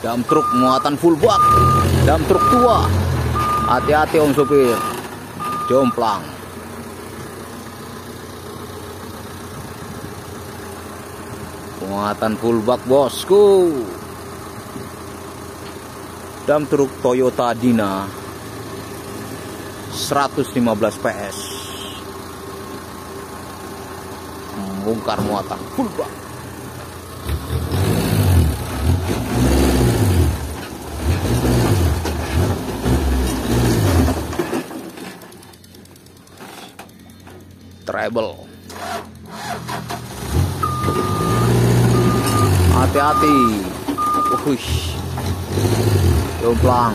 Dam truk muatan full bak. Dam truk tua. Hati-hati om supir. Jomplang. Muatan full bak bosku. Dam truk Toyota Dina 115 PS. Membongkar muatan full bak. Treble. Hati-hati. Uhush. Jomplang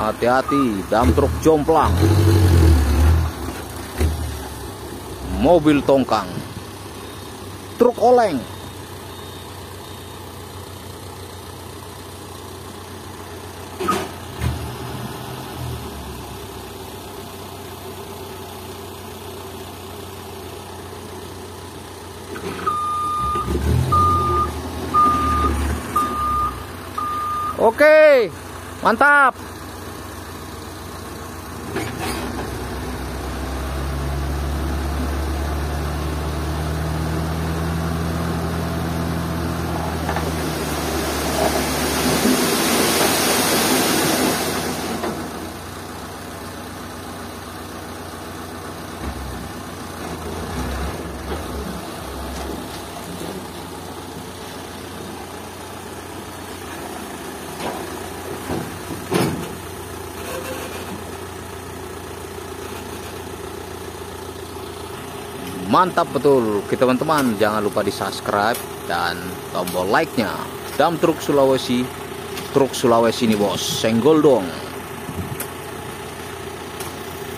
Hati-hati, dam truk jomplang. Mobil tongkang. Truk oleng. Oke, mantap. Mantap betul, Oke teman-teman jangan lupa di subscribe dan tombol like-nya. Dam truk Sulawesi, truk Sulawesi ini bos, senggol dong.